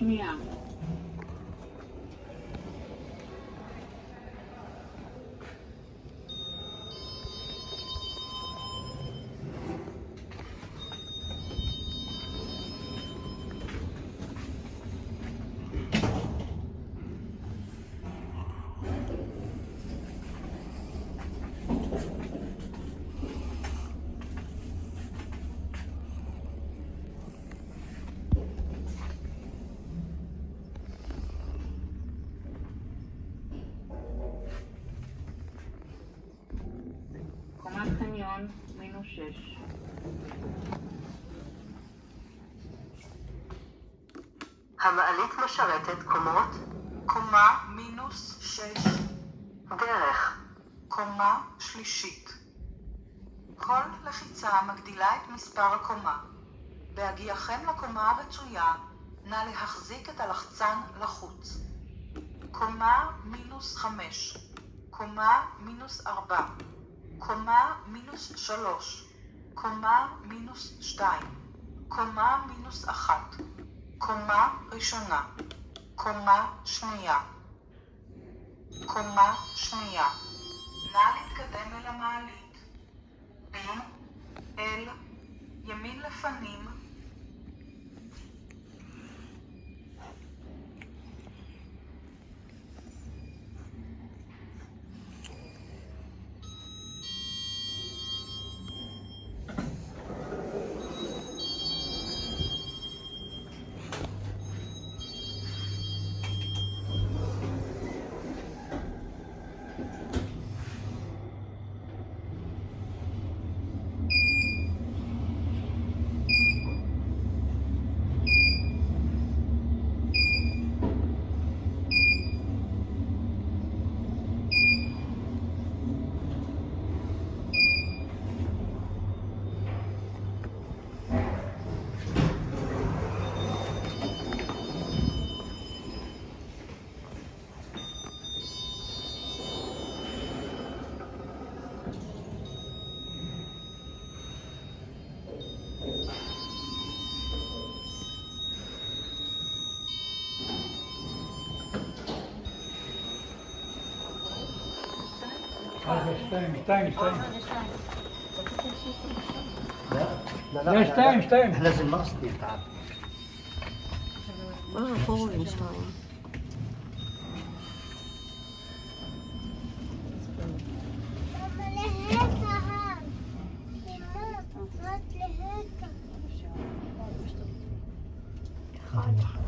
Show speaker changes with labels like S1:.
S1: me חניון, מינוס שש.
S2: המעלית משרתת קומות,
S3: קומה מינוס שש,
S2: דרך,
S3: קומה שלישית. כל לחיצה מגדילה את מספר הקומה. בהגיעכם לקומה הרצויה, נא להחזיק את הלחצן לחוץ. קומה מינוס חמש, קומה מינוס ארבע, קומה מינוס שלוש, קומה מינוס שתיים, קומה מינוס אחת, קומה ראשונה, קומה שנייה. קומה שנייה. נא להתקדם אל המעלית. בין, אל, ימין לפנים.
S4: Stijn, Stijn, Stijn.
S5: Ja, Stijn, Stijn.
S2: Dat is een
S6: last die gaat. Ah, vol
S1: in staan. Gaan we gaan.